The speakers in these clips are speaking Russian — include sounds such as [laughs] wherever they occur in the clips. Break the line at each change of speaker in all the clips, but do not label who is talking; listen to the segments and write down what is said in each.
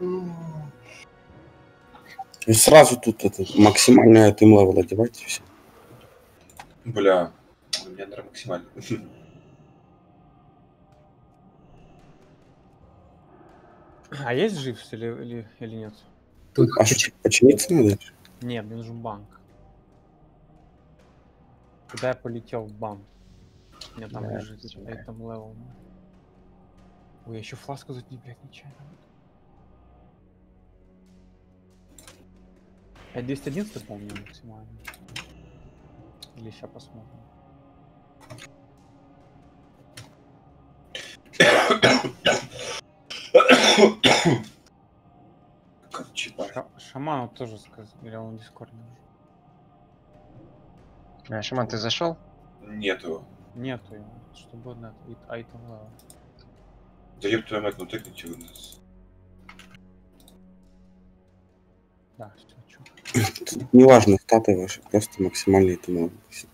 И сразу тут это, максимальный от им левел одевайте все.
Бля, у меня, наверное, максимально.
А есть жив или, или, или нет?
Тут
А что, починиться надо?
Нет, мне нужен банк. Куда я полетел в банк? У меня там
Да,
лежит item level. Ой, я еще фласку тут не, блядь, нечаянно. Я 211 помню максимально. Или сейчас посмотрим.
Как чипа.
Ша- Шаману тоже сказал, или он в дискорде.
А, Шаман, ты зашел?
Нету.
Нету его, чтобы на вид айтем.
Да ёб твою мать, ну тыкните вы нас.
Да, все,
неважно, статы ваши, просто максимальный это. Всё.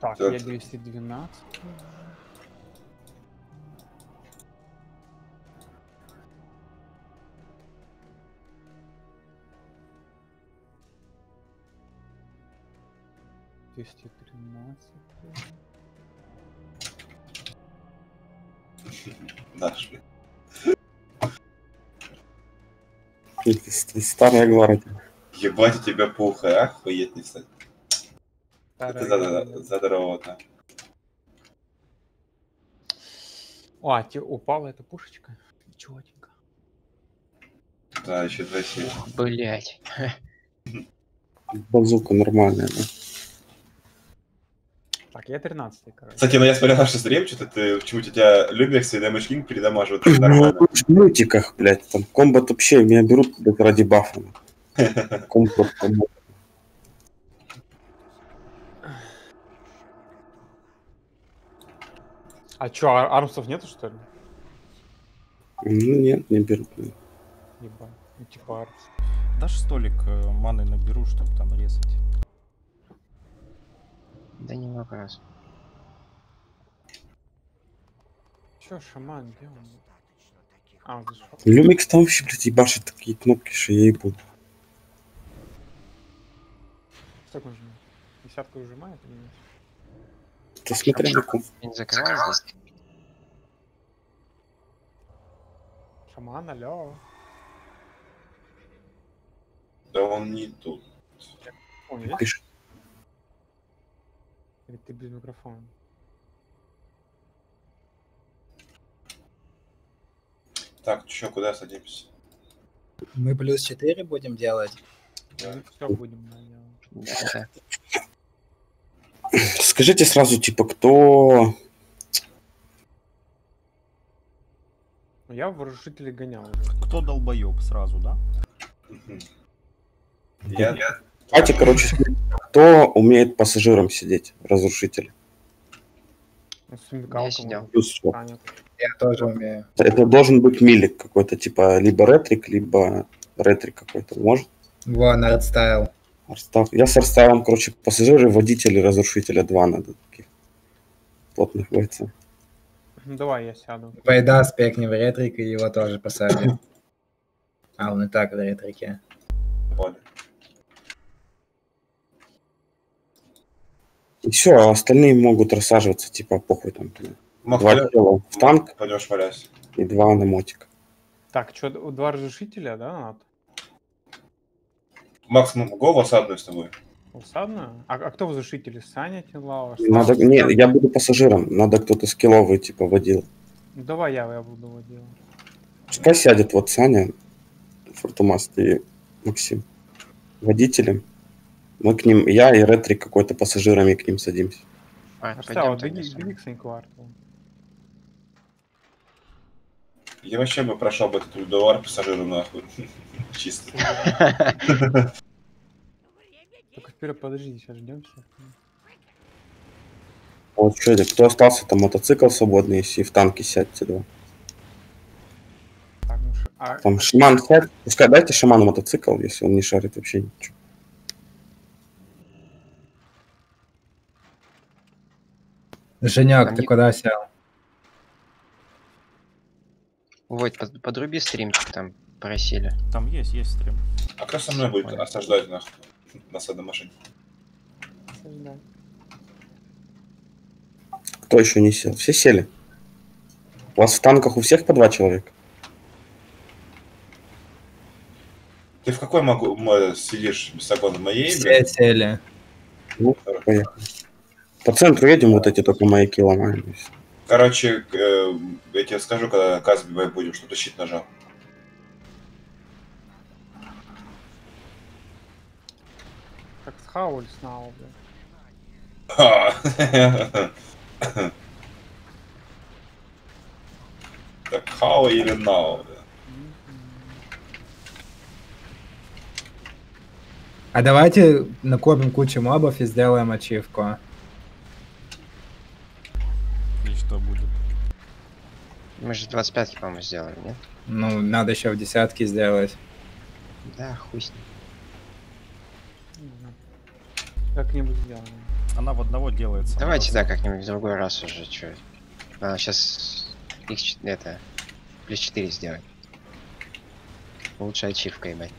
Так,
Так.
я 212. Двести тринадцать.
Даш,
Старая гвардия.
Ебать у тебя пуха, охуеть не встать. Это за- задрото.
О, а те упала эта пушечка. Чётенько.
Да, еще два силы.
Блять.
Базука нормальная, да?
Так, я 13 короче.
Кстати, ну я смотрел наш стрим, что-то ты, почему-то у тебя Любекс и Damage King передамаживают
Ну, в мультиках, блядь, там комбат вообще меня берут блядь, ради бафа. [laughs] Комбат, комбат.
А чё, ар- армсов нету, что ли?
Ну нет, не берут.
Ебать. Ну, типа армс.
Дашь столик э, маны наберу, чтобы там резать.
Да не вопрос.
Чё, шаман, где он? А.
Люмикс там вообще, блядь, ебашит такие кнопки, что я ебу.
Сколько он жмет? Десятку ужимает или нет?
Ты смотри, на ком.
Не закрывай здесь.
Шаман, алло.
Да он не тут.
Он есть? Или ты без микрофона?
Так, чё, куда садимся?
Мы плюс 4 будем делать.
Да.
Все будем наделать.
Да,
Скажите сразу, типа, кто...
Я в разрушителе гонял уже.
Кто долбоеб сразу, да?
Мгм. Я,
Давайте, короче, кто умеет пассажиром сидеть, разрушитель.
Ну, смекалкой
сидел.
Плюс.
Я тоже умею.
Это должен быть милик какой-то, типа, либо ретрик, либо ретрик какой-то. Может?
Вон, артстайл.
Арстав. Я с Арставом, короче, пассажиры, водители, разрушителя два надо таких плотных бойцов.
Ну, давай я сяду.
Байда спекнем в ретрик и его тоже посадим. [laughs] А, он и так в ретрике.
понял.
И все, а остальные могут рассаживаться, типа, похуй там.
Мог
Два тела в танк
Пойдешь валясь.
и два на мотик.
Так, что, два разрушителя, да, надо?
Макс, мы голову осадную с тобой.
Усадно? А, а кто разрушители? Саня, Тинлава?
Надо, не, я буду пассажиром, надо кто-то скилловый, типа, водил.
Ну, давай я, я буду делать.
Пускай сядет вот Саня, Фортумаст и Максим. Водителем. Мы к ним, я и Ретрик какой-то пассажирами к ним садимся.
А,
А что, беги, к Санькварту.
Я вообще бы прошел бы этот Ульдовар пассажиру нахуй. [laughs] Чисто. [laughs]
Только вперед, подожди, сейчас ждем всех.
Вот что это, кто остался, там мотоцикл свободный, если в танке сядьте два.
Так, ну, ш- а,
Там шаман сядь, пускай дайте шаману мотоцикл, если он не шарит вообще ничего.
Женек, Там ты не- куда сел?
Володь, под- подруби стримчик там, просили.
Там есть, есть стрим.
А кто со мной будет
Понятно.
осаждать нахуй на садной машине?
Осуждаю.
Кто еще не сел? Все сели? У вас в танках у всех по два человека?
Ты в какой могу сидишь, Бесогон, в моей,
Все
блядь?
сели.
Ну, поехали. По центру едем, вот эти только маяки ломаем.
Короче, э, я тебе скажу, когда Казби будем, что ты щит нажал.
Как с Хауль снова, блядь.
Ха. Так, хау или нау? да?
А давайте накопим кучу мобов и сделаем ачивку.
Что будет?
Мы же 25 по-моему, сделали, нет?
Ну, надо еще в десятке сделать.
Да, хуй с ним.
Как-нибудь сделаем.
Она в одного делается.
Давайте, да, как-нибудь в другой раз уже, чё. А, сейчас x это, плюс 4 сделать. Лучше ачивка, ебать.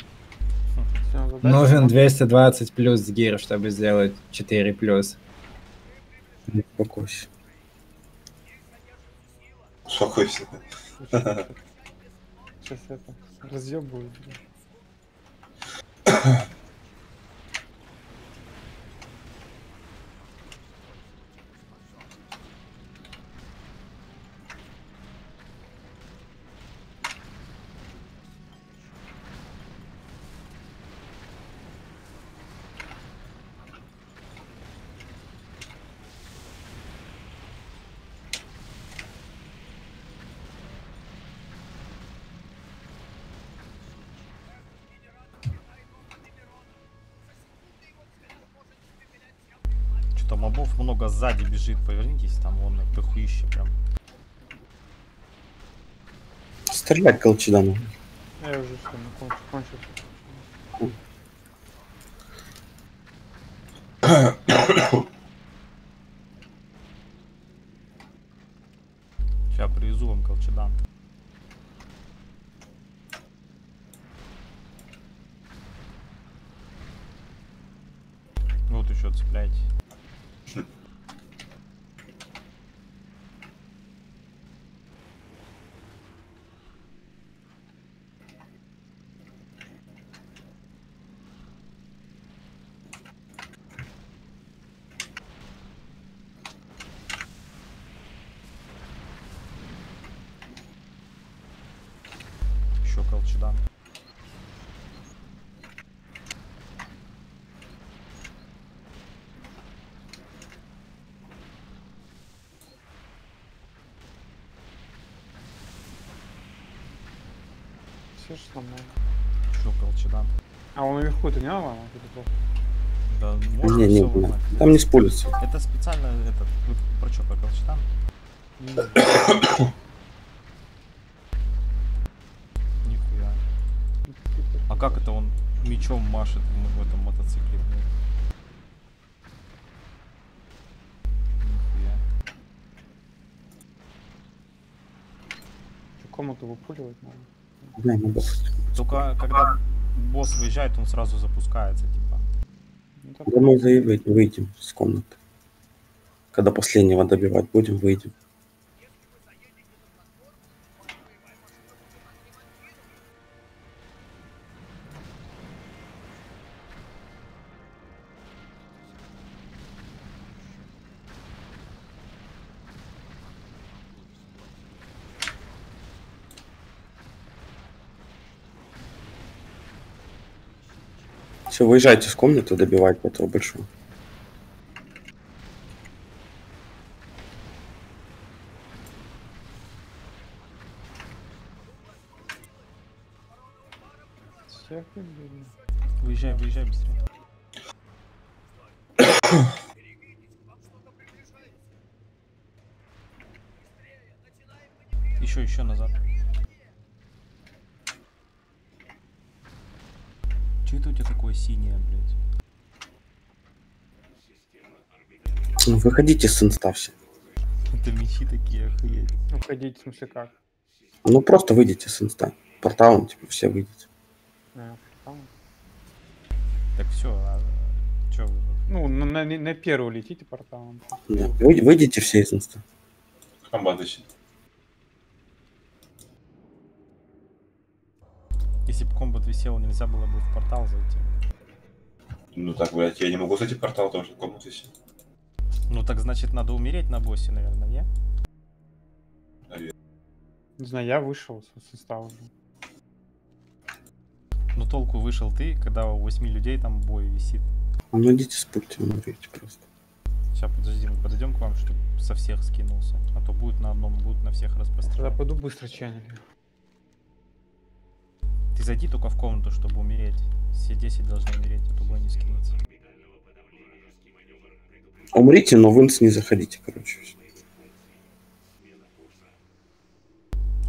Нужен
была.
220 плюс гир, чтобы сделать 4 плюс.
Ну, Успокойся.
Успокойся.
Сейчас это разъебывают. [coughs]
много сзади бежит. Повернитесь, там вон дохуище прям.
Стрелять колчедану.
Я уже все, ну, кончил, кончил.
Сейчас привезу вам колчедан. Вот еще цепляйте. Еще колчедан.
Же сломал.
Еще колчедан.
А он наверху-то не ломал?
Да,
Не,
можно
не,
все
не,
ломать.
там не спулится.
Это специально этот. Вы про что, про колчедан?
Не.
Нихуя. А как это он мечом машет в, этом мотоцикле? Нихуя.
Чё, Комнату выпуливать надо.
Ну, бог.
Только когда босс выезжает, он сразу запускается, типа.
Ну, так
Да мы выйдем с комнаты. Когда последнего добивать будем, выйдем. Все, выезжайте с комнаты, добивать этого большого. Выходите с инста все.
Это мечи такие, охуеть.
Уходить, в смысле как?
Ну, просто выйдите с инста. Порталом, типа, все выйдете.
Там.
Так все, а чё вы?
Ну, на, на- на первую летите порталом.
Да. Вы- выйдите все из инста.
Комбат ищет.
Если бы комбат висел, нельзя было бы в портал зайти.
Ну так, блядь, я не могу зайти в портал, потому что комнат висит.
Ну так значит надо умереть на боссе, наверное, не?
Не знаю, я вышел с состава.
Ну толку вышел ты, когда у восьми людей там бой висит.
Ну, идите с пультом, умрите просто.
Сейчас подожди, мы подойдем к вам, чтобы со всех скинулся. А то будет на одном, будет на всех
Тогда
распространять.
пойду быстро чайник.
Ты зайди только в комнату, чтобы умереть. Все 10 должны умереть, а то бой не скинется.
Умрите, но в инс не заходите, короче.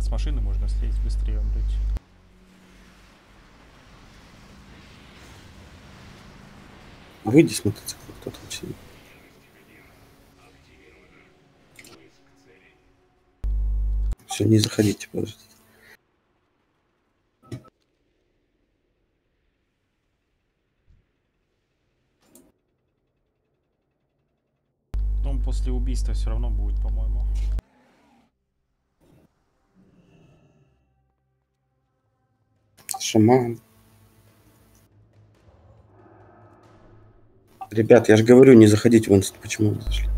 С машины можно слезть быстрее умрете.
Выйди с мотоцикла, кто там сидит. Все, не заходите, подождите.
После убийства все равно будет, по-моему.
Шаман. Ребят, я же говорю, не заходите в инст. Почему вы зашли?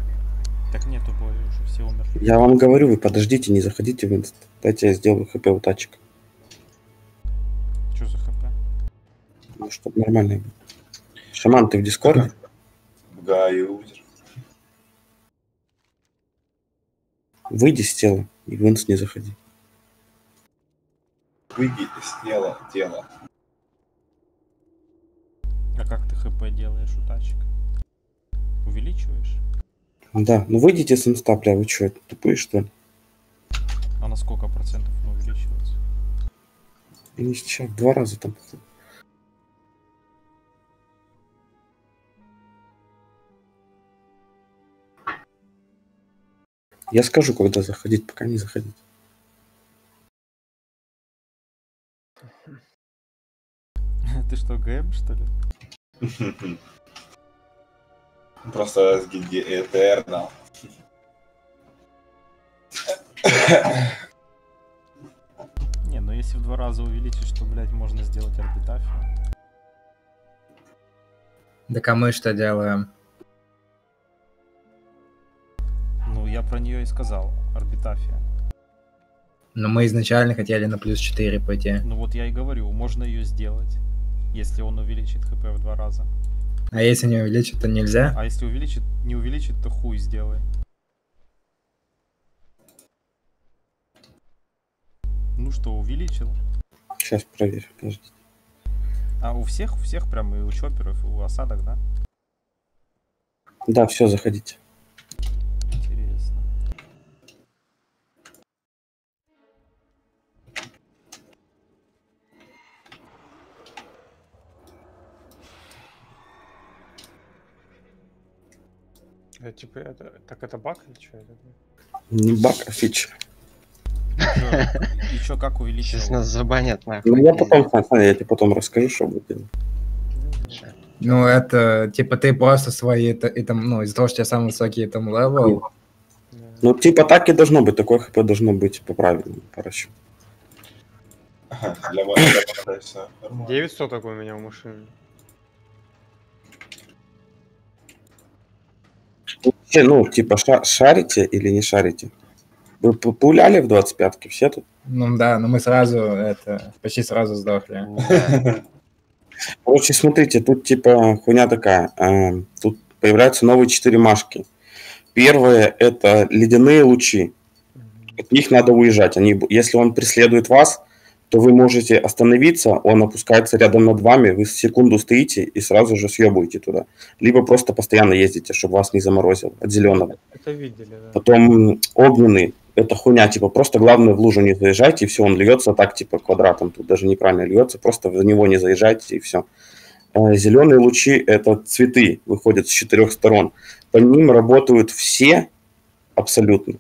Так нету боя, уже все умерли.
Я вам говорю, вы подождите, не заходите в инст. Дайте я сделаю хп у тачек.
Что за хп?
Ну, чтобы нормально было. Шаман, ты в дискорде?
Га,
Выйди с тела и в инст не заходи.
Выйди из тела, тела.
А как ты хп делаешь у тачек? Увеличиваешь?
Да, ну выйдите с инста, бля, вы что, тупые что ли?
А на сколько процентов он увеличивается?
И не сейчас, в два раза там. походу. Я скажу, когда заходить, пока не заходить. [laughs]
Ты что, ГМ, что ли? [laughs]
Просто с гильдии Этернал. [laughs]
Не, ну если в два раза увеличить, что, блядь, можно сделать орбитафию.
Так а мы что делаем?
Я про нее и сказал, орбитафия.
Но мы изначально хотели на плюс 4 пойти.
Ну вот я и говорю, можно ее сделать, если он увеличит хп в два раза.
А если не увеличить, то нельзя?
А если увеличит, не увеличит, то хуй сделай. Ну что, увеличил?
Сейчас проверю, подождите.
А у всех, у всех прям и у чоперов, и у осадок, да?
Да, все, заходите.
Это, типа, это, так это баг или что это?
Не баг, а фича.
И чё, как увеличил?
Сейчас нас забанят нахуй.
Ну, я потом, я тебе потом расскажу, что будет.
Ну, это, типа, ты просто свои, это, и там, ну, из-за того, что у тебя самый высокий там level,
Ну, типа так и должно быть, такое хп должно быть по правильному, по расчету.
Для вас для вас всё нормально.
900 такой у меня в машине.
Вообще, ну, типа, ша- шарите или не шарите? Вы пуляли в 25-ке все тут?
ну да, но мы сразу, это, почти сразу сдохли. [laughs]
Короче, смотрите, тут типа хуйня такая. э, тут появляются новые четыре машки. Первое – это ледяные лучи. От них надо уезжать. Они, если он преследует вас, то вы можете остановиться, он опускается рядом над вами, вы секунду стоите и сразу же съебываете туда. Либо просто постоянно ездите, чтобы вас не заморозил от зеленого.
Это видели, да.
Потом огненный, это хуйня, типа просто главное в лужу не заезжайте, и все, он льется так, типа квадратом, тут даже неправильно льется, просто в него не заезжайте, и все. Зеленые лучи – это цветы, выходят с четырех сторон. По ним работают все абсолютно.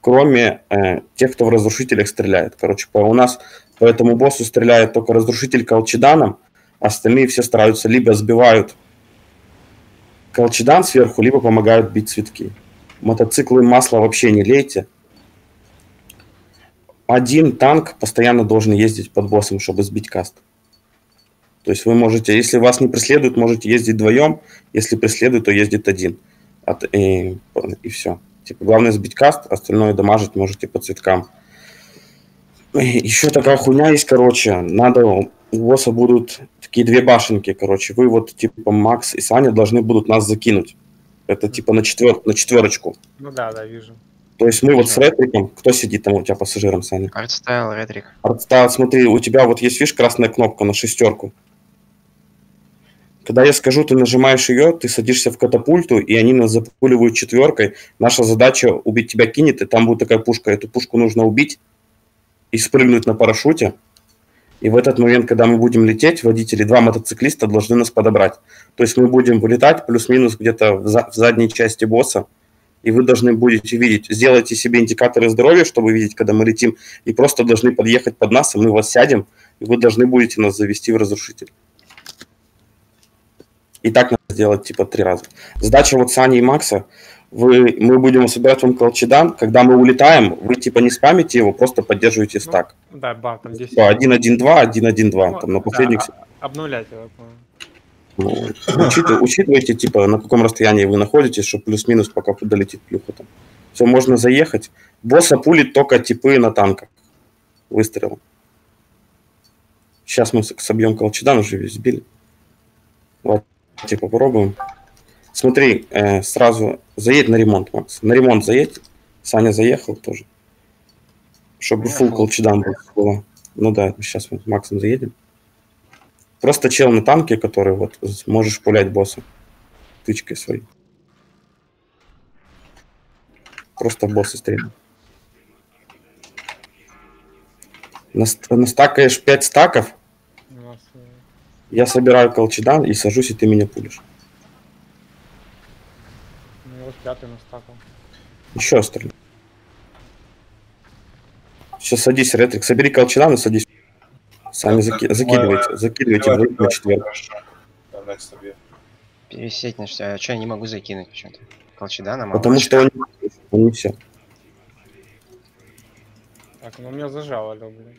Кроме э, тех, кто в разрушителях стреляет. Короче, по, у нас по этому боссу стреляет только разрушитель колчеданом, остальные все стараются либо сбивают колчедан сверху, либо помогают бить цветки. Мотоциклы масло вообще не лейте. Один танк постоянно должен ездить под боссом, чтобы сбить каст. То есть вы можете, если вас не преследуют, можете ездить вдвоем. Если преследуют, то ездит один. От, и, и все. Типа, главное сбить каст, остальное дамажить можете по цветкам. Еще такая хуйня есть, короче. Надо, у босса будут такие две башенки, короче. Вы вот, типа, Макс и Саня должны будут нас закинуть. Это типа на, четвер... на четверочку.
Ну да, да, вижу.
То есть мы вот с Ретриком, кто сидит там у тебя пассажиром, Саня?
Артстайл, ретрик.
Артстайл, смотри, у тебя вот есть, видишь, красная кнопка на шестерку. Когда я скажу, ты нажимаешь ее, ты садишься в катапульту, и они нас запуливают четверкой. Наша задача убить тебя кинет, и там будет такая пушка. Эту пушку нужно убить и спрыгнуть на парашюте. И в этот момент, когда мы будем лететь, водители, два мотоциклиста должны нас подобрать. То есть мы будем вылетать плюс-минус где-то в, за, в задней части босса, и вы должны будете видеть, сделайте себе индикаторы здоровья, чтобы видеть, когда мы летим, и просто должны подъехать под нас, и мы вас сядем, и вы должны будете нас завести в разрушитель. И так надо сделать типа три раза. Задача вот Сани и Макса, вы, мы будем собирать вам колчедан, когда мы улетаем, вы типа не спамите его, просто поддерживаете стак.
Ну, да, бам, там 10.
Типа 1-1-2, 1-1-2,
Ну,
там на
да,
последних...
а- обнулять его.
Ну, учитывайте, учитывайте, типа, на каком расстоянии вы находитесь, чтобы плюс-минус пока долетит плюха там. Все, можно заехать. Босса пулит только типы на танках. Выстрелом. Сейчас мы собьем колчедан, уже сбили. Вот, типа, попробуем. Смотри, э, сразу заедь на ремонт, Макс. На ремонт заедь. Саня заехал тоже. Чтобы фул колчедан был. было. Ну да, сейчас мы с Максом заедем. Просто чел на танке, который вот можешь пулять босса тычкой своей. Просто босса. Нас- Настакаешь 5 стаков, я собираю колчедан и сажусь, и ты меня пулишь.
ну, вот пятый настакал.
Еще стреляй. Сейчас садись, Ретрик, собери колчедан и садись. Сами заки- закидывайте, закидывайте
Давай,
на
давай, next тебе.
Пересеть на что? А что я не могу закинуть почему-то? Колчедана могу.
Потому что он, он не все.
Так, ну меня зажало, блин.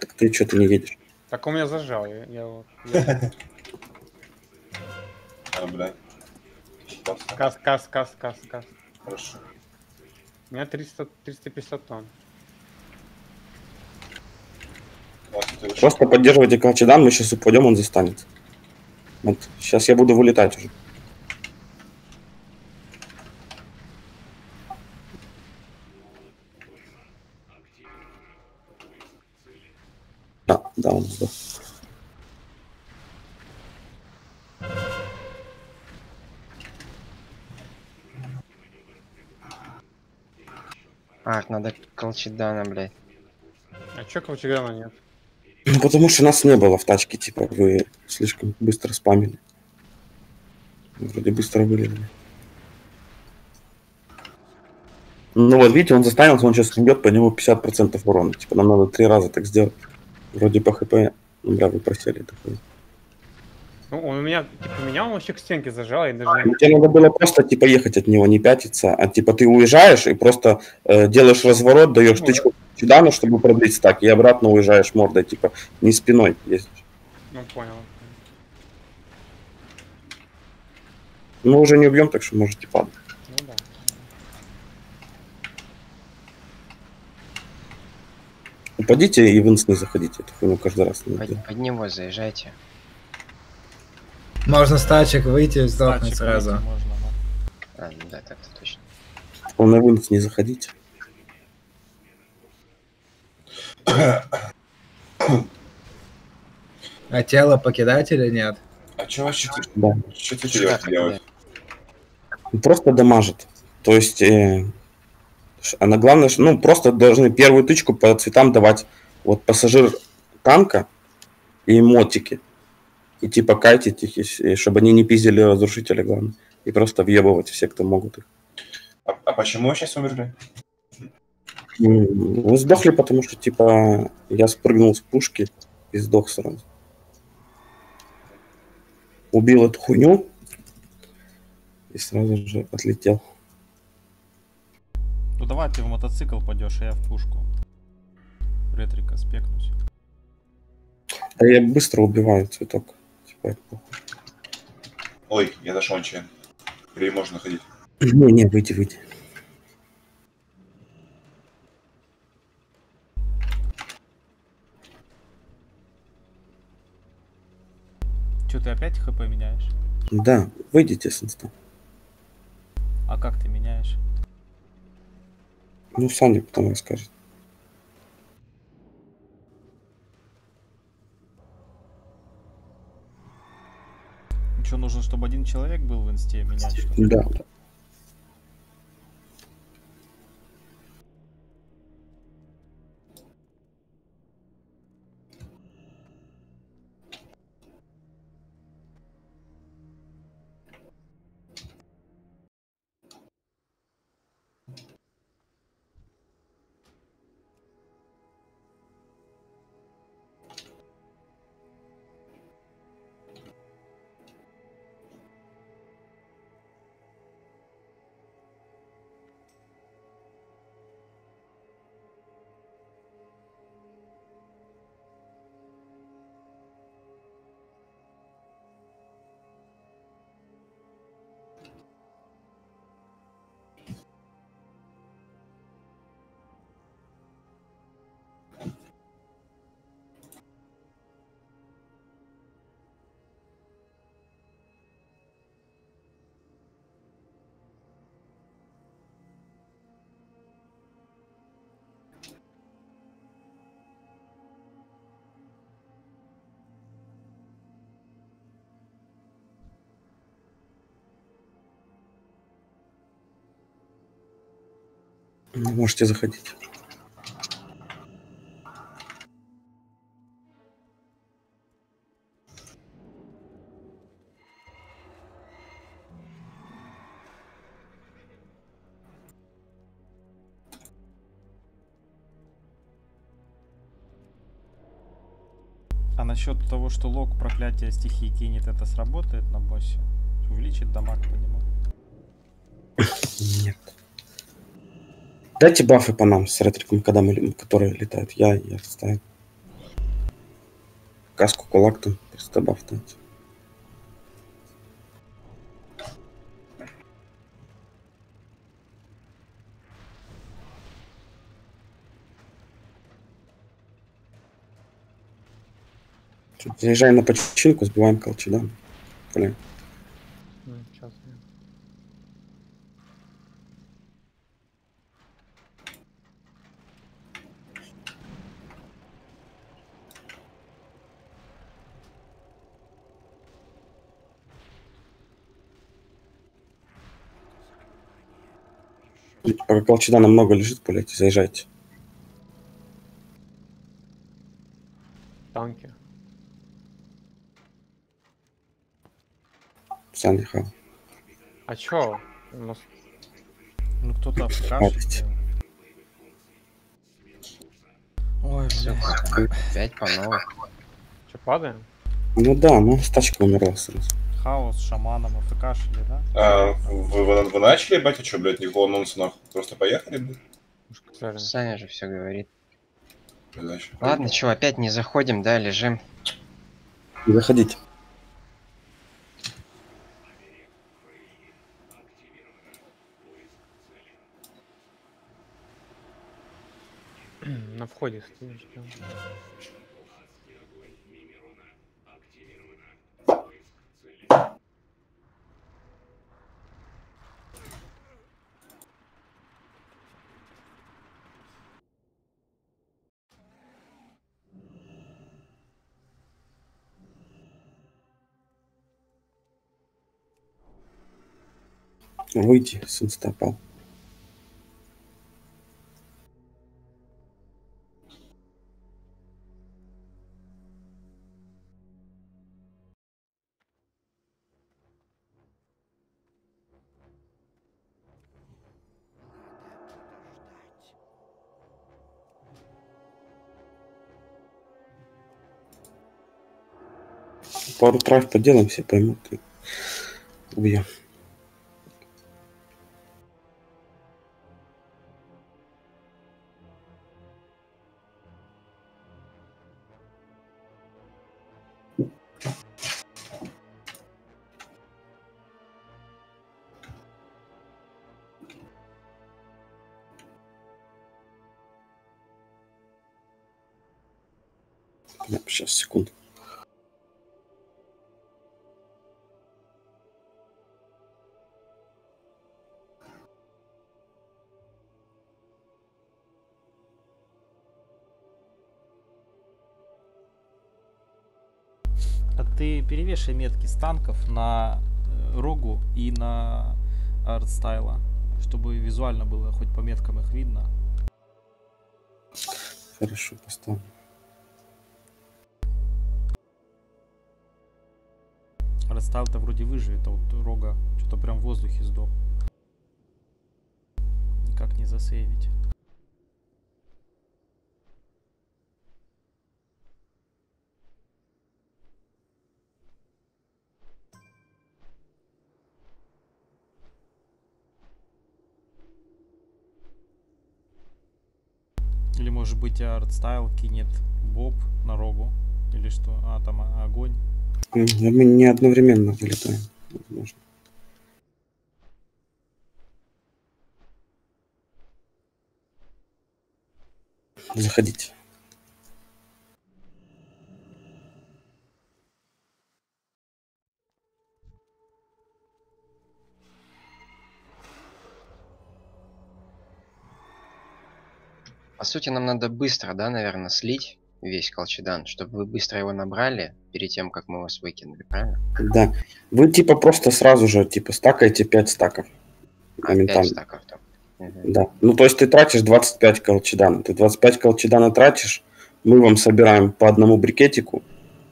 Так ты что-то не едешь.
Так он меня зажал, я, я вот... я- [laughs]
А. Классно.
Кас, кас, кас, кас, кас.
Хорошо.
У меня 300, 350 тонн.
Просто поддерживайте колчедан, мы сейчас упадем, он застанет. Вот, сейчас я буду вылетать уже. Да, да, он сдох.
Ах, надо колчедана, блядь.
А чё Колчегана нет?
Ну, потому что нас не было в тачке, типа, вы слишком быстро спамили. Вроде быстро вылезли. Ну вот, видите, он застанился, он сейчас бьет по нему 50% урона. Типа, нам надо три раза так сделать. Вроде по хп, ну, бля, вы просели такой.
Ну, он у меня, типа, меня он вообще к стенке зажал, и даже...
Ну, Тебе надо было просто, типа, ехать от него, не пятиться, а, типа, ты уезжаешь и просто э, делаешь разворот, даешь
Ну,
тычку сюда, ну, чтобы продлить стак, и обратно уезжаешь мордой, типа, не спиной ездишь.
Ну, понял.
Мы уже не убьем, так что можете падать.
Ну да.
Упадите и в инс не заходите. Это хуйню каждый раз надо
Под, под него заезжайте.
Можно с тачек выйти и сдохнуть сразу.
можно, да.
А, ну да, так-то точно.
Он в инс не заходите.
А тело покидать или нет?
А что вообще
Да.
Что ты
Так,
делать?
Он Просто дамажит. То есть, э, она главное, что, ну, просто должны первую тычку по цветам давать вот пассажир танка и мотики. И типа кайтить их, и- чтобы они не пиздили разрушителя, главное. И просто въебывать все, кто могут их.
А, а почему сейчас умерли?
Вы сдохли, потому что, типа, я спрыгнул с пушки и сдох сразу. Убил эту хуйню и сразу же отлетел.
Ну давай ты в мотоцикл пойдешь, а я в пушку. Ретрика спекнусь.
А я быстро убиваю цветок. Типа, это похуй.
Ой, я нашел ЧН. Или можно ходить.
Не, не, выйди, выйди.
Че, ты опять хп меняешь?
Да, выйдите с инста.
А как ты меняешь?
Ну, Саня потом расскажет.
Что, нужно, чтобы один человек был в инсте менять?
Да. Можете заходить.
А насчет того, что лог проклятия стихии кинет, это сработает на боссе? Увеличит дамаг по нему?
Нет. Дайте бафы по нам с ретриком, когда мы, которые летают. Я, я ставлю. Каску, кулак там, просто баф дайте. Заезжаем на починку, сбиваем колчи, да? Блин. Пока колчедана много лежит, пуляйте, заезжайте.
Танки.
Саня, хау.
А чё? У нас
Ну кто-то кашляет. Ой,
Всё,
бля.
опять по новой.
чё, падаем?
Ну да, ну стачка умерла сразу.
Хаос шаманом, АФКшили, да?
А, вы, вы, вы начали, батя, что, блядь, никакого анонса нахуй? Просто поехали, блядь?
Саня же все говорит.
Передача.
Ладно, чё, опять не заходим, да, лежим.
Не заходите.
На входе стоишь.
выйди с инстапал пару трав поделаем, все поймут убьем.
Ты перевешай метки с танков на э, рогу и на артстайла, чтобы визуально было хоть по меткам их видно.
Хорошо, поставлю.
Артстайл-то вроде выживет, а вот рога что-то прям в воздухе сдох. Никак не засейвить. Может быть артстайл кинет боб на рогу? Или что? А, там о- огонь.
М, Мы не одновременно вылетаем. Возможно. Заходите.
По сути, нам надо быстро, да, наверное, слить весь колчедан, чтобы вы быстро его набрали перед тем, как мы вас выкинули, правильно?
Да. Вы типа просто сразу же типа стакаете 5 стаков.
А, пять
Моментально.
стаков там. Мгм.
Да. Ну, то есть ты тратишь 25 колчедана. Ты 25 колчедана тратишь, мы вам собираем по одному брикетику,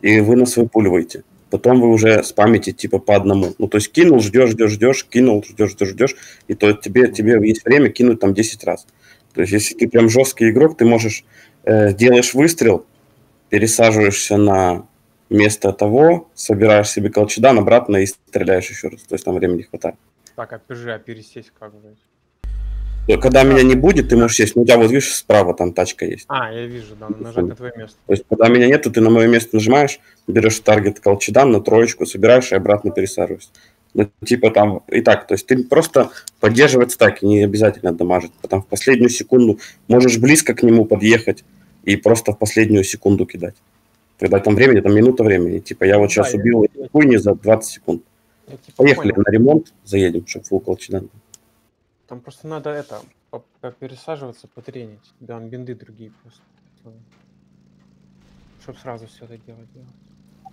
и вы нас выпуливаете. Потом вы уже спамите типа по одному. Ну, то есть кинул, ждешь, ждешь, ждешь, кинул, ждешь, ждешь, ждешь, и то тебе, тебе есть время кинуть там 10 раз. То есть, если ты прям жесткий игрок, ты можешь э, делаешь выстрел, пересаживаешься на место того, собираешь себе колчедан обратно и стреляешь еще раз. То есть там времени хватает.
Так, а пересесть как бы.
Есть, Когда меня не будет, ты можешь сесть. Ну, у тебя вот видишь, справа там тачка есть.
А, я вижу, да, нажать на твое место.
То есть, когда меня нету, ты на мое место нажимаешь, берешь таргет колчедан на троечку, собираешь и обратно пересаживаешься. Ну, типа там и так. То есть ты просто поддерживать стаки, не обязательно дамажить. Потом в последнюю секунду можешь близко к нему подъехать и просто в последнюю секунду кидать. Когда там времени, там минута времени. Типа я вот
Да,
сейчас
я-
убил
я-
хуйни за 20 секунд.
Я типа
Поехали
понял.
на ремонт, заедем, чтобы фул был.
Там просто надо это, пересаживаться, потренить. Да, бинды другие просто. Чтоб сразу все это делать. делать.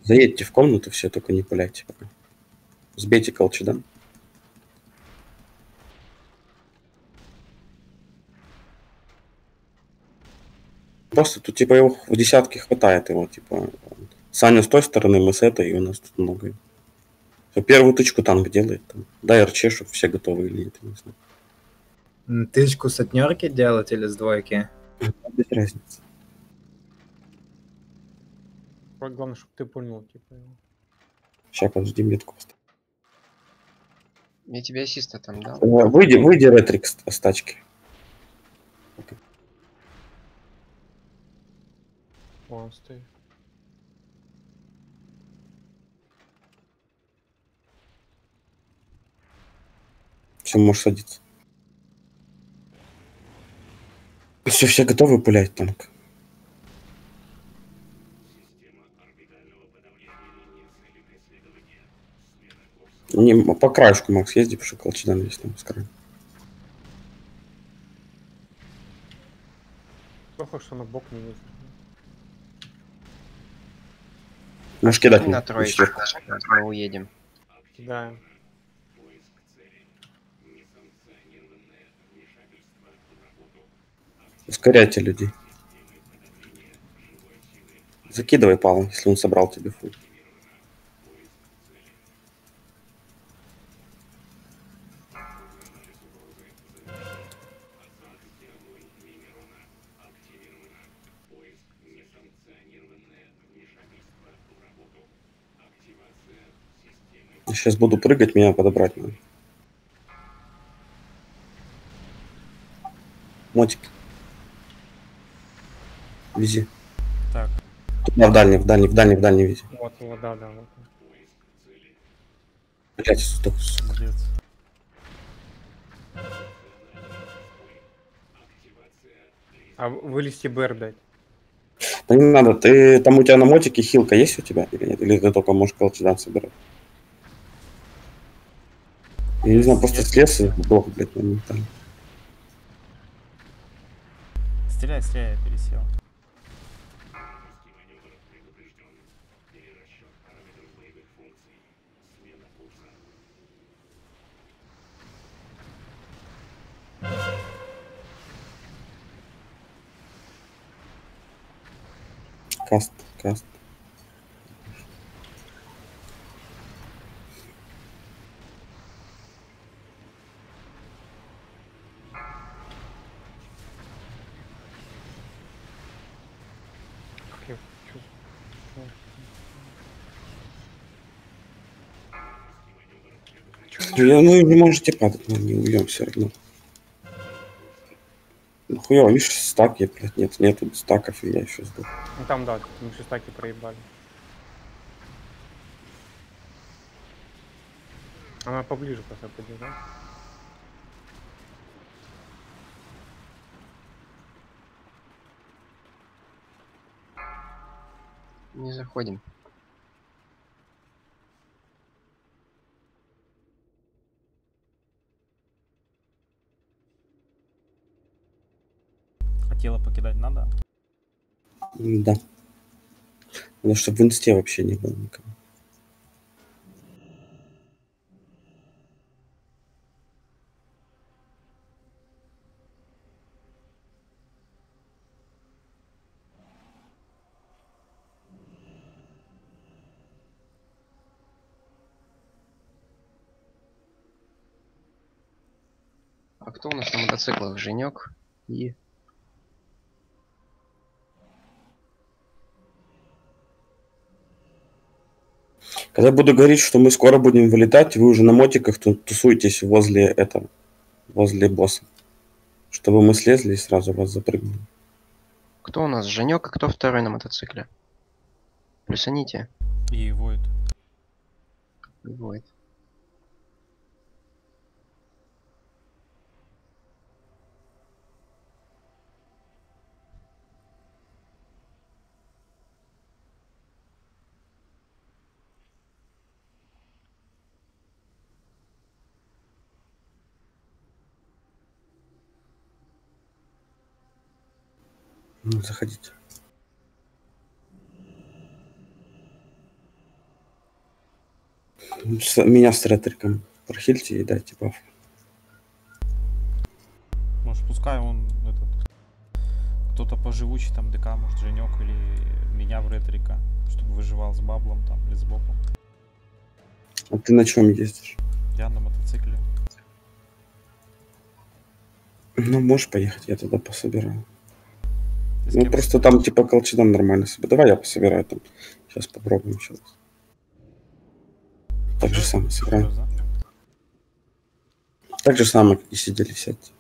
Заедьте в комнату все, только не пуляйте пока. Сбейте колчедан. Просто тут типа его в десятке хватает его, типа. Саня с той стороны, мы с этой, и у нас тут много. Первую тычку танк делает. Там. Дай РЧ, чтобы все готовы или нет, я не знаю.
Тычку с отнерки делать или с двойки?
Без разницы.
Главное, чтобы ты понял, типа. его.
Сейчас, подожди, метку поставлю.
Я тебе ассиста там дал.
Э, Выйди, выйди ретрик с, с тачки.
О, он стоит.
Все, можешь садиться. Все, все готовы пулять танк? Не, по краешку, Макс, езди, потому что колчедан есть там с краю.
Плохо, что на бок не ездит.
Можешь кидать
На троечку. Мы уедем.
Да.
Ускоряйте людей. Закидывай палом, если он собрал тебе фул. Сейчас буду прыгать, меня подобрать надо. Мотик. Вези.
Так,
Туда в дальний, в дальний, в дальний, в дальний вези.
Вот, вот, да, да, вот.
Блять, сука, сука.
пиздец.
А вылезти БР дать.
Да не надо, ты там у тебя на мотике хилка есть у тебя или нет? Или ты только можешь колчедан собирать? Я не знаю, просто слез и сдох, блядь, моментально.
Стреляй, стреляй, я пересел.
Каст, каст.
Как я чё-
Я, ну, не можете падать, мы не уйдем все равно. Ну, хуёво, видишь, стаки, блядь, нет, нету стаков, и я еще сдох.
Ну там, да, мы шестаки проебали. Она поближе просто подержать.
Не заходим.
Тело покидать надо?
Да. Надо, чтобы в инсте вообще не было никого.
А кто у нас на мотоциклах? Женек и...
Когда буду говорить, что мы скоро будем вылетать, вы уже на мотиках ту- тусуетесь возле этого, возле босса. Чтобы мы слезли и сразу вас запрыгнули.
Кто у нас? Женек, а кто второй на мотоцикле? Плюсаните.
И Void.
Вот.
Заходите. С- Меня с ретриком прохильте и дайте баф.
Может, пускай он этот кто-то поживучий, там ДК, может, Женек или меня в ретрика, чтобы выживал с баблом там или с боком.
А ты на чем ездишь?
Я на мотоцикле.
Ну, можешь поехать, я тогда пособираю. Ну, просто там типа колчедан нормально себе. Давай я пособираю там. Сейчас попробуем еще раз. Так же самое сыграем. Так же самое, как и сидели, сядьте.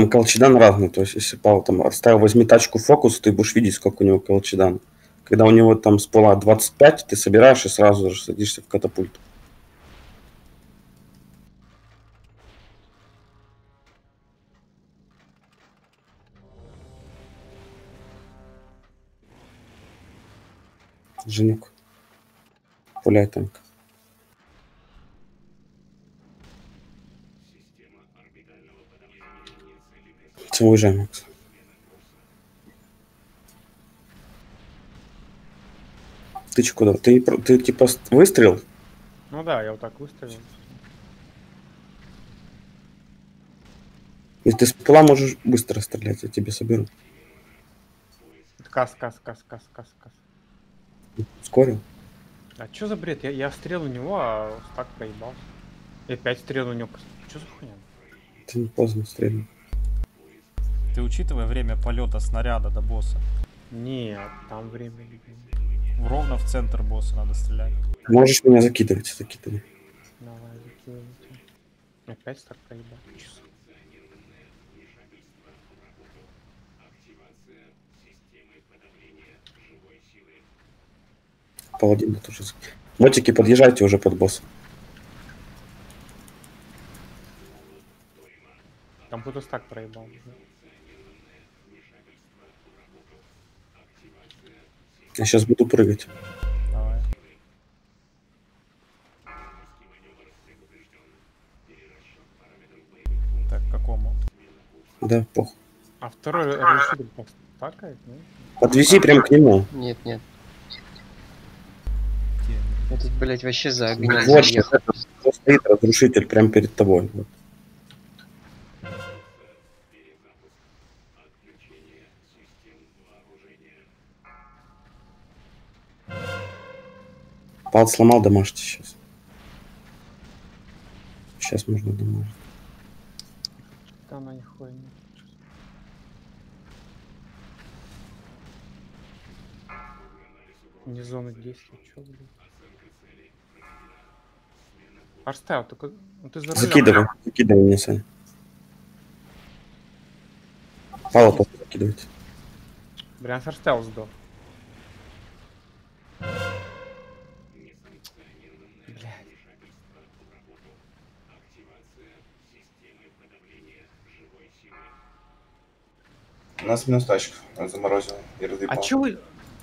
Там колчедан разный, то есть если Павел там оставил, возьми тачку фокус, ты будешь видеть, сколько у него колчедан. Когда у него там с пола 25, ты собираешь и сразу же садишься в катапульт. Женек. Пуляй танк. Целуй же, Макс. Ты че куда? Ты, ты типа с- выстрел?
Ну да, я вот так выставил.
И ты с пола можешь быстро стрелять, я тебе соберу.
Кас, кас, кас, кас, кас, кас.
Ускорил.
А чё за бред? Я, я стрел у него, а так проебался. И опять стрел у него. Чё за хуйня?
Ты не поздно стрельнул.
Ты учитывай время полета снаряда до босса.
Нет, там время.
Ровно в центр босса надо стрелять.
Можешь меня закидывать, закидывай.
Давай, закидывайте. Опять так проебал.
Паладина тоже. Мотики, подъезжайте уже под босса.
Там кто-то стак проебал.
Я сейчас буду прыгать.
Давай. Так, какому?
Да, пох.
А второй разрушитель так стакает, ну?
Подвези прям к нему.
Нет, нет. Тут, блядь, вообще за
это, вот стоит разрушитель прям перед тобой. Вот. Пал сломал, домашний сейчас. Сейчас можно домашний.
Да она нихуя не. Зона действия, чё, блин? Арстайл, только ну, ты за.
Закидывай, закидывай мне, Саня. Пала просто закидывайте.
Прям Арстайл сдох.
Нас минус тачка. Он заморозил и
А
разъебал.
чё вы,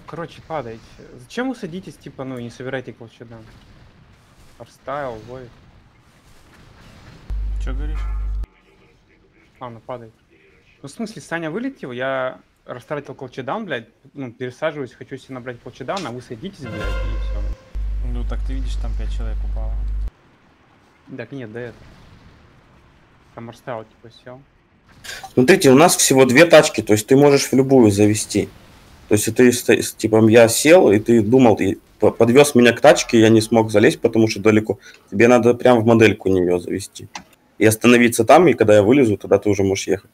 короче, падаете? Зачем вы садитесь, типа, ну, и не собираете колчедан? Арстайл, Войд.
Че говоришь?
А, ну падает. Ну, в смысле, Саня вылетел, я растратил колчедан, блядь, ну, пересаживаюсь, хочу себе набрать колчедан, а вы садитесь, блядь, и все.
Ну так ты видишь, там 5 человек упало.
Так нет, да это. Там Арстайл, типа, сел.
Смотрите, у нас всего две тачки, то есть ты можешь в любую завести. То есть ты, с- типа, я сел, и ты думал, ты по- подвез меня к тачке, я не смог залезть, потому что далеко. Тебе надо прям в модельку нее завести. И остановиться там, и когда я вылезу, тогда ты уже можешь ехать.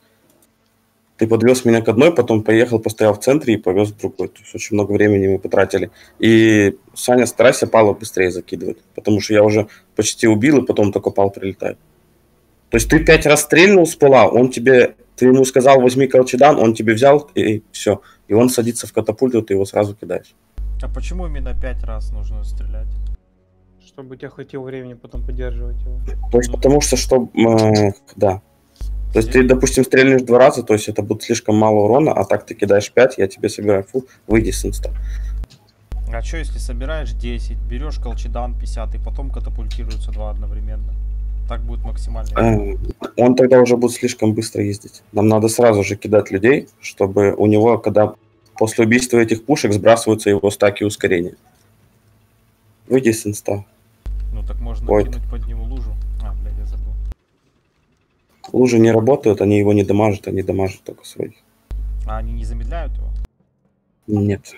Ты подвез меня к одной, потом поехал, постоял в центре и повез в другой. То есть очень много времени мы потратили. И Саня, старайся Пала быстрее закидывать, потому что я уже почти убил, и потом только Пал прилетает. То есть ты пять раз стрельнул с пола, он тебе, ты ему сказал, возьми колчедан, он тебе взял, и все. И он садится в катапульту, ты его сразу кидаешь.
А почему именно 5 раз нужно стрелять?
Чтобы у тебя хватило времени потом поддерживать его.
То есть потому что, что, э, да. То есть ты, допустим, стрельнешь два раза, то есть это будет слишком мало урона, а так ты кидаешь 5, я тебе собираю фул, выйди с инста.
А что если собираешь 10, берешь колчедан 50 и потом катапультируются два одновременно? Так будет максимально.
Э, Он тогда уже будет слишком быстро ездить. Нам надо сразу же кидать людей, чтобы у него, когда после убийства этих пушек сбрасываются его стаки ускорения. Выйди с инста.
Ну так можно
Ой.
кинуть под него лужу. А, блядь, я забыл.
Лужи не работают, они его не дамажат, они дамажат только своих.
А они не замедляют его?
Нет.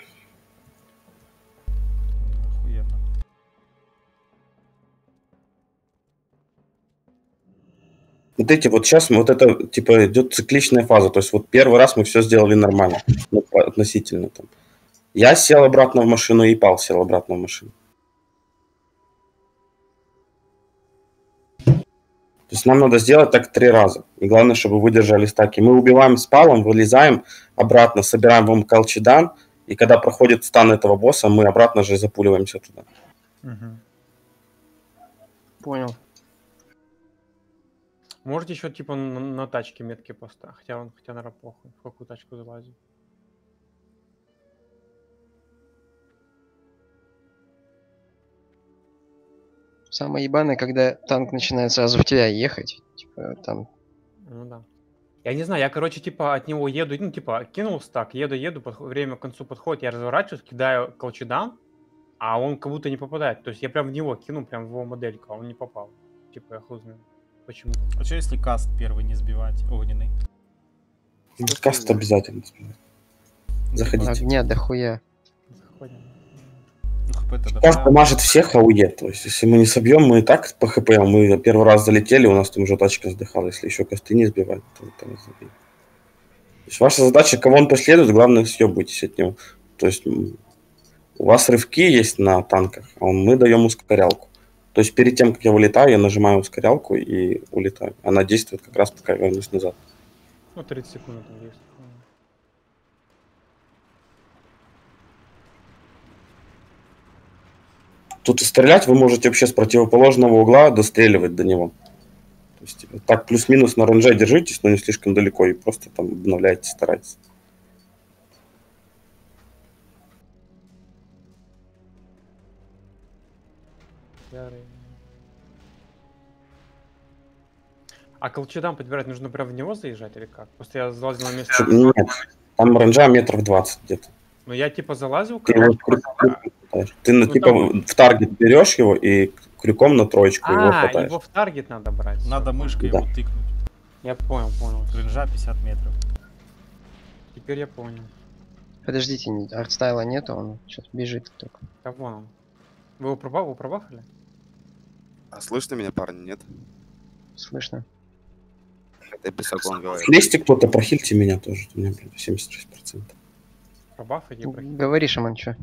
Вот эти вот сейчас вот это типа идет цикличная фаза. То есть вот первый раз мы все сделали нормально, ну, относительно там. Я сел обратно в машину и Пал сел обратно в машину. То есть нам надо сделать так три раза. И главное, чтобы выдержали стаки. Мы убиваем с Палом, вылезаем обратно, собираем вам колчедан, и когда проходит стан этого босса, мы обратно же запуливаемся туда.
Понял.
Можете еще, типа, на, на тачке метки поставить. Хотя он, хотя, наверное, похуй, в какую тачку залазит.
Самое ебаное, когда танк начинает сразу в тебя ехать. Типа, там,
Ну да. Я не знаю, я, короче, типа, от него еду, ну, типа, кинул стак, еду, еду, подход- время к концу подходит, я разворачиваюсь, кидаю колчедан, а он как будто не попадает. То есть я прям в него кинул, прям в его модельку, а он не попал. Типа, я хуй знает. Почему?
А что если каст первый не сбивать, огненный?
Каст обязательно. Заходите.
Огня дохуя.
Заходим.
Ну,
Каст дамажит всех АУЕ. То есть, если мы не собьем, мы и так по ХП, а мы первый раз залетели, у нас там уже тачка сдыхала. Если еще косты не сбивать, то это не забей. То есть ваша задача, кого он преследует, главное, съебайтесь от него. То есть у вас рывки есть на танках, а мы даем ускорялку. То есть перед тем, как я вылетаю, я нажимаю ускорялку и улетаю. Она действует как раз, пока я вернусь назад.
Ну, 30 секунд там есть.
Тут и стрелять вы можете вообще с противоположного угла достреливать до него. То есть так плюс-минус на ренже держитесь, но не слишком далеко и просто там обновляйте, старайтесь.
Ярый. А колчедам подбирать нужно прям в него заезжать или как? Просто я залазил на место.
Нет, там ренжа метров 20 где-то.
Ну я типа залазил,
Ты, его
короче,
крю- крюком хватаешь. Ты на,
Ну,
типа
там-
в таргет берешь его и крюком на троечку его
А,
хватаешь.
его в таргет надо брать.
Надо мышкой
Да.
его тыкнуть.
Я понял, понял.
Ренжа 50 метров.
Теперь я понял.
Подождите, артстайла нету, он что-то бежит только.
Да вон он. Вы его пробав, вы пробахали?
А слышно меня, парни, нет?
Слышно?
Это Бесогон говорит.
Лезьте кто-то, прохильте меня тоже. У меня, блин, 76%.
Пробафать и прохи-
Говори, Шаман, чё?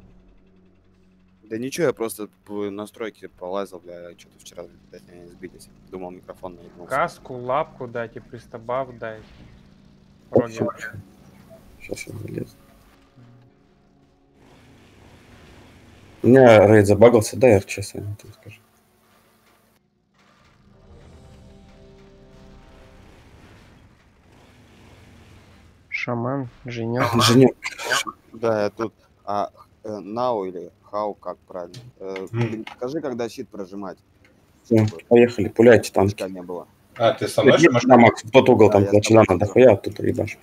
Да ничего, я просто по настройке полазил, бля, что-то вчера, блядь, меня не сбились. Думал, микрофон наебнулся.
Каску, лапку дайте, пристабав дайте. Вроде.
Сейчас я залезу. У меня рейд забагался, РЧС, я тебе скажу.
Шаман, Женек. [laughs]
Женек,
Да, я тут... А, э, Нау или Хау, как правильно? Э, Скажи, когда щит прожимать.
поехали, пуляйте
не было.
А, ты со мной,
Макс, в тот угол,
Да,
там
тобой.
надо хуя, оттуда ебашь.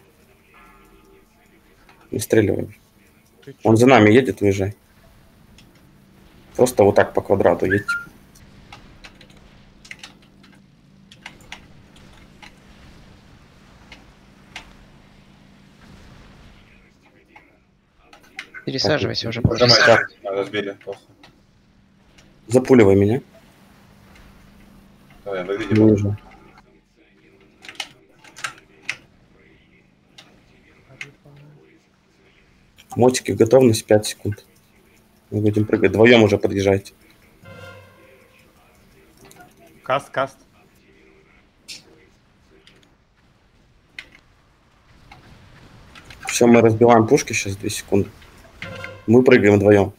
Чё?
Он за нами едет, уезжай. Просто вот так по квадрату едьте.
Пересаживайся уже,
разбили, [laughs] похуй.
Запуливай меня.
Давай,
Не
выглядим.
уезжай. Мотики готовность 5 секунд. Мы будем прыгать. Вдвоем уже подъезжайте.
Каст, каст.
Все, мы разбиваем пушки, сейчас 2 секунды. Мы прыгаем вдвоем.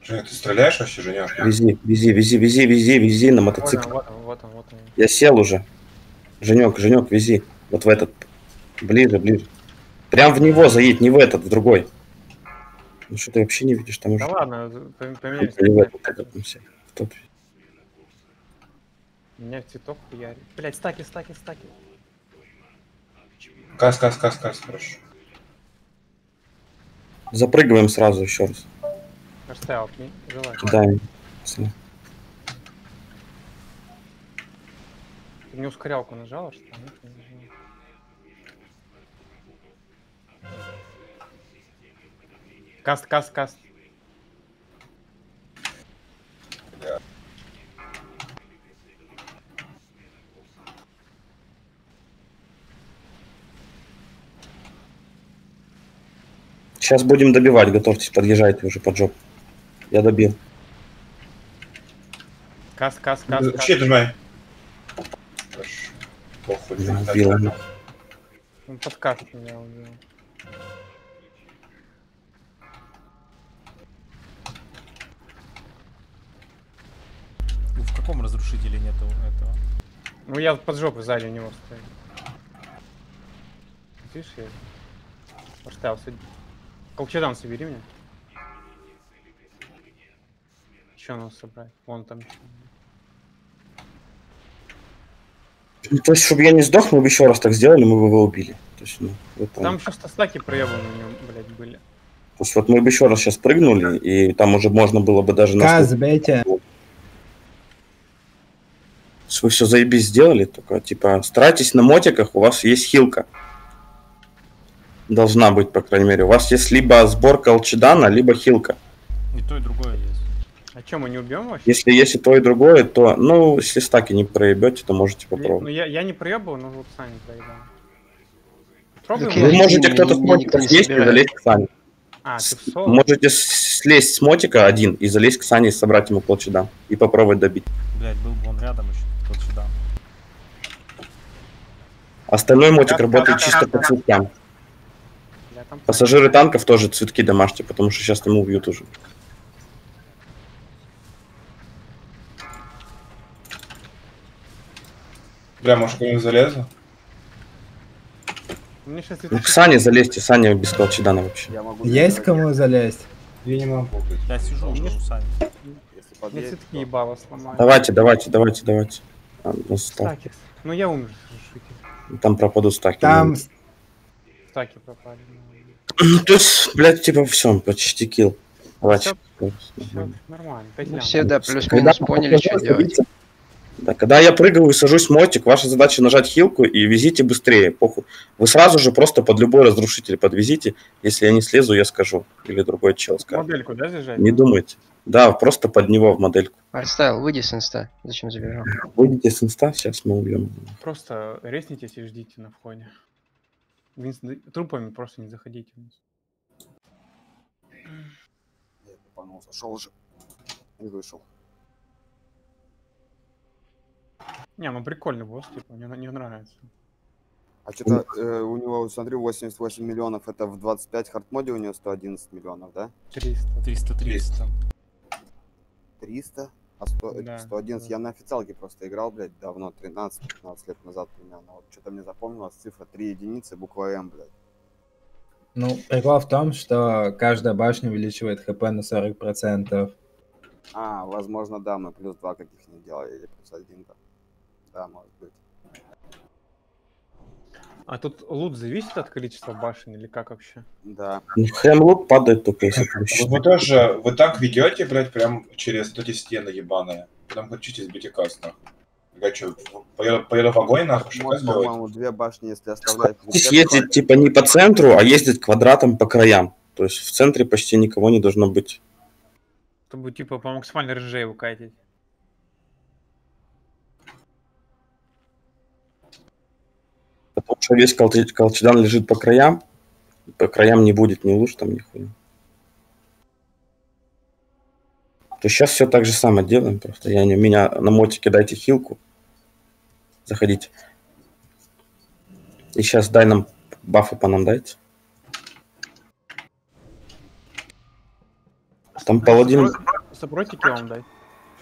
Женя, ты стреляешь вообще, Женя?
Вези, вези, вези, вези, вези, вези на мотоцикл.
вот он, вот он, вот он.
Я сел уже. Женек, Женек, вези. Вот в этот. Ближе, ближе. Прям в него заедь, не в этот, в другой. Ну что ты вообще не видишь, там уже...
Да ладно, пом- поменяй
Не в этот, этот. В тот.
Меня цветок хуярит. Блять, стаки, стаки, стаки.
Кас, кас, кас, кас, хорошо.
Запрыгиваем сразу еще раз. Пацаны.
Ты мне ускорялку нажала, что ли? Каст, каст, каст.
Сейчас будем добивать, готовьтесь, подъезжайте уже под жопу. Я добил.
Каст, каст, каст, каст.
Щит нажимай. Хорошо. Похуй.
Убил.
Он под каст меня убил.
Ну, В каком разрушителе нету этого?
Ну я под жопу сзади него стою. Видишь, я Арстайл, сиди. Колчедан собери мне. Че нам собрать? Вон там.
То есть, чтобы я не сдох, мы бы еще раз так сделали, мы бы его убили. То есть, ну, поняли.
Там еще стаки проебаны у него, блядь, были.
То есть вот мы бы еще раз сейчас прыгнули, и там уже можно было бы даже...
Каз, бейте.
Есть Вы все заебись сделали, только типа старайтесь на мотиках, у вас есть хилка. Должна быть, по крайней мере. У вас есть либо сборка Алчедана, либо хилка.
И то, и другое есть.
А чем мы не убьем вообще?
Если есть и то, и другое, то, ну, если стаки не проебете, то можете
Не- ну
попробовать.
я, я не проебал, но вот сами проебал. Пробуем?
Вы
может?
можете кто-то с
не-
мотика съесть и залезть к Сане.
А,
С-? Можете с- слезть с мотика один и залезть к Сане и собрать ему полчеда. И попробовать добить.
Блять, был бы он рядом еще, сюда.
Остальной мотик работает чисто по
да. Я там-
Пассажиры танков тоже цветки домашние, потому что сейчас ему убьют уже.
Бля, может, кто-нибудь залезу?
Ну, к Сане залезьте, Саня без колчедана вообще.
Я могу...
Есть кому залезть?
Я не могу.
Я сижу уже у Сани.
Цветки
то-
ебало сломаю.
Давайте, давайте, давайте, давайте. А, ну, ста-
Стаки. Ну я умер.
Там пропадут стаки.
Там
Стаки пропали.
Ну, то есть, блядь, типа, все, почти килл. Давайте.
Все нормально.
Ну, все, да,
Когда
плюс-минус поняли, что делать.
Да, когда я прыгаю и сажусь в мотик, ваша задача нажать хилку и везите быстрее, похуй. Вы сразу же просто под любой разрушитель подвезите. Если я не слезу, я скажу. Или другой чел скажет.
Модельку, да, зажать?
Не думайте. Да, просто под него в модельку.
Артстайл, выйди с инста. Зачем забежал?
Выйдите с инста, сейчас мы убьем.
Просто резнитесь и ждите на входе. Вы с- Трупами просто не заходите.
Я тупанул, зашел уже. И вышел.
Не, ну прикольный босс, типа, мне, мне нравится.
А что-то э, у него, смотри, 88 миллионов, это в 25 хардмоде у него 111 миллионов, да?
300.
300-300.
300, а 100, э,
Да,
111.
да.
Я на официалке просто играл, блядь, давно, 13-15 лет назад примерно. Вот что-то мне запомнилось, цифра 3 единицы, буква М, блядь.
Ну, прикол в том, что каждая башня увеличивает хп на 40%.
А, возможно, да, мы плюс 2 каких не делали, или плюс 1 там. Да, может быть.
А тут лут зависит от количества башен или как вообще?
Да.
Ну, Хемлок падает только если плющ.
Вот вы тоже, вы так ведете, блядь, прям через вот эти стены ебаные. Потом хотите сбить и каст, нахуй. Я что, поеду, поеду в огонь, нахуй, что
по-моему, две башни, если оставлять.
Здесь ездить типа не по центру, а ездить квадратом по краям. То есть в центре почти никого не должно быть.
Чтобы типа по максимальной ржей укатить.
Потому что весь колче- колчедан лежит по краям. По краям не будет ни луж там, нихуя. То сейчас все так же самое делаем. Просто я не, меня на мотике дайте хилку. Заходите. И сейчас дай нам бафы по нам дайте. Там паладин...
Сопротики вам дать.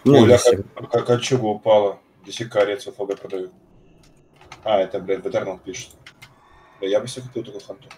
Ну,
Ой,
если-
как, как кольчуга упала. Десикарец в ФГ продают. А, это, блядь, в Eternal пишет. Да я бы себе купил такую ханту.